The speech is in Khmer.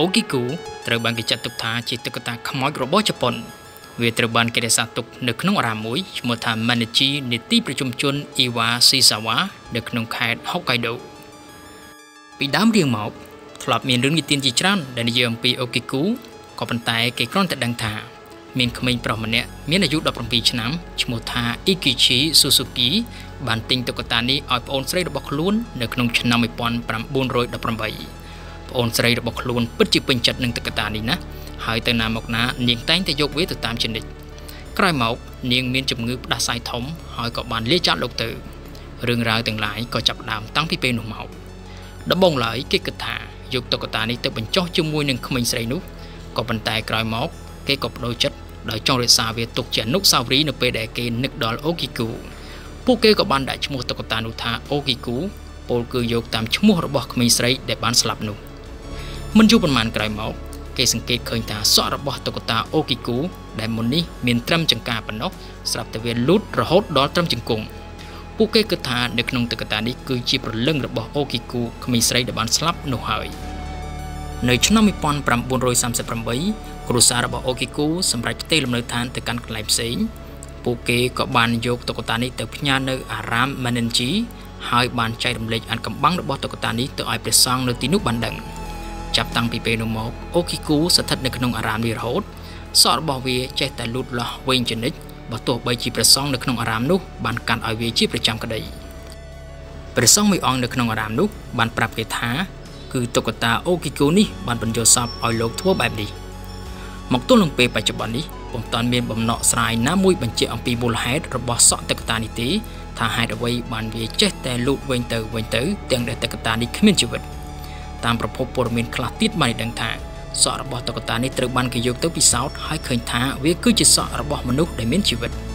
អូគីគូត្រូវបានគេចាត់ទុកថាជាតុក្កតាខ្មោចរបស់ជប៉ុនវាត្រូវបានគេរក្សាទុកនៅក្នុងអារាមមួយឈ្មោះថា Manichi នៃទីប្រជុំជន Iwashizawa នៅក្នុងខេត្ត Hokkaido ពីដើមរៀងមកធ្លាប់មានរឿងនិទានជាច្រើនដែលនិយាយអំពីអូគីគូក៏ប៉ុន្តែគេគ្រាន់តែដឹងថាមានក្មេងប្រុសម្នាក់មានអាយុ17ឆ្នាំឈ្មោះថា Ikichi Suzuki បានទិញតុក្កតានេះឲ្យប្អូនស្រីរបស់ខ្លួននៅក្នុងឆ្នាំ1918 ប្អូនស្រីរបស់ខ្លួនពិតជាពេញចិត្តនឹងតុក្កតានេះណាស់ហើយទៅណាមកណានាងតែងតែយកវាទៅតាមចនិចក្រោយមកនាងមានជំងឺផ្ដាសាយធំហើយក៏បានលាចាត់លោកទៅរឿងរ៉ាវទាំងឡាយក៏ចាប់ផ្ដើមតាំងពីពេលនោះមកដំបូងឡើយគេគិតថាយកតុក្កតានេះទៅបញ្ចុះជាមួយនឹងក្មេងស្រីនោះក៏ប៉ុន្តែក្រោយមក គេក៏បដូរចិត្តដោយចង់រក្សាវាទុកជាអនុស្សាវរីយ៍នៅពេលដែលគេនឹកដល់អូគីគូពួកគេក៏បានដាក់ឈ្មោះតុក្កតានោះថាអូគីគូពោលគឺយកតាមឈ្មោះរបស់ក្មេងស្រីដែលបានស្លាប់នោះ មិនយូរប៉ុន្មានក្រោយមកគេសង្កេតឃើញថាសក់របស់តុក្កតាអូគីគូដែលមុននេះមានត្រឹមចង្ការប៉ុណ្ណោះស្រាប់តែវាលូតរហូតដល់ត្រឹមជង្គង់ពួកគេគិតថានៅក្នុងតុក្កតានេះគឺជាព្រលឹងរបស់អូគីគូក្មេងស្រីដែលបានស្លាប់នោះហើយនៅឆ្នាំ1938គ្រួសាររបស់អូគីគូសម្រាប់ផ្ទេរលំនៅឋានទៅកាន់កន្លែងផ្សេងពួកគេក៏បានយកតុក្កតានេះទៅផ្ញើនៅអារាមម៉ានិនជីហើយបានចែករំលែកអានកំបាំងរបស់តុក្កតានេះទៅឲ្យព្រះសង្ឃនៅទីនោះបានដឹង ចាប់តាំងពីពេលនោះមកអូគីគូស្ថិតនៅក្នុងអារាមនេះរហូតសក់របស់វាចេះតែលូតលាស់វែងជានិច្ចបើទោះបីជាព្រះសង្ឃនៅក្នុងអារាមនោះបានកាន់ឲ្យវាជាប្រចាំក្តីព្រះសង្ឃមួយអង្គនៅក្នុងអារាមនោះបានប្រាប់គេថាគឺតុក្កតាអូគីគូនេះបានបញ្ចូលសពឲ្យលោកធ្វើបែបនេះមកទល់នឹងពេលបច្ចុប្បន្ននេះពុំតាន់មានបំណក់ស្រាយណាមួយបញ្ជាក់អំពីមូលហេតុរបស់សក់ទឹកកតានេះទេថាហេតុអ្វីបានវាចេះតែលូតវិញទៅវិញទៅទាំងដែលទឹកកតានេះគ្មានជីវិត តាមប្រភពព័ត៌មានខ្លះទៀតបានដឹងថាសក់របស់តុក្កតានេះត្រូវបានគេយកទៅពិសោធន៍ហើយឃើញថាវាគឺជាសក់របស់មនុស្សដែលមានជីវិត។